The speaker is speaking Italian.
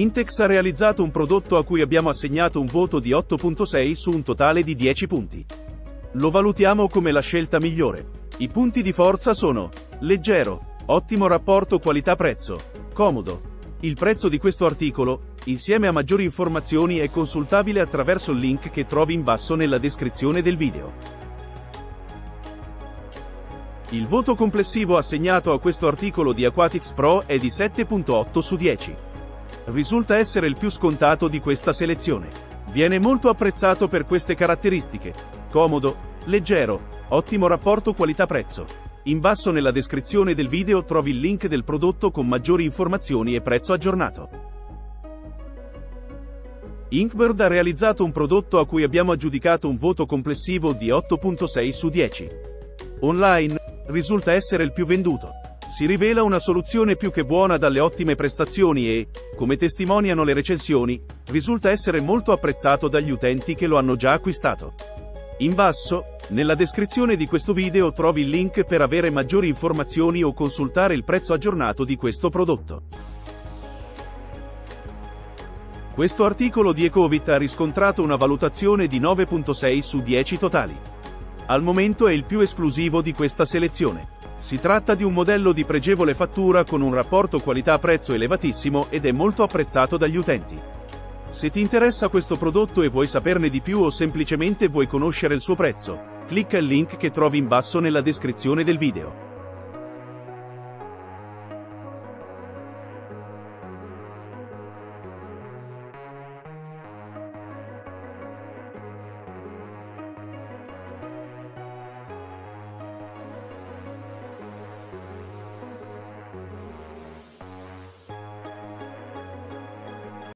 Intex ha realizzato un prodotto a cui abbiamo assegnato un voto di 8.6 su un totale di 10 punti. Lo valutiamo come la scelta migliore. I punti di forza sono leggero, ottimo rapporto qualità-prezzo, comodo. Il prezzo di questo articolo, insieme a maggiori informazioni, è consultabile attraverso il link che trovi in basso nella descrizione del video. Il voto complessivo assegnato a questo articolo di Aquatics Pro è di 7.8 su 10 risulta essere il più scontato di questa selezione. Viene molto apprezzato per queste caratteristiche. Comodo, leggero, ottimo rapporto qualità-prezzo. In basso nella descrizione del video trovi il link del prodotto con maggiori informazioni e prezzo aggiornato. Inkbird ha realizzato un prodotto a cui abbiamo aggiudicato un voto complessivo di 8.6 su 10. Online, risulta essere il più venduto si rivela una soluzione più che buona dalle ottime prestazioni e, come testimoniano le recensioni, risulta essere molto apprezzato dagli utenti che lo hanno già acquistato. In basso, nella descrizione di questo video trovi il link per avere maggiori informazioni o consultare il prezzo aggiornato di questo prodotto. Questo articolo di Ecovit ha riscontrato una valutazione di 9.6 su 10 totali. Al momento è il più esclusivo di questa selezione. Si tratta di un modello di pregevole fattura con un rapporto qualità-prezzo elevatissimo ed è molto apprezzato dagli utenti. Se ti interessa questo prodotto e vuoi saperne di più o semplicemente vuoi conoscere il suo prezzo, clicca il link che trovi in basso nella descrizione del video.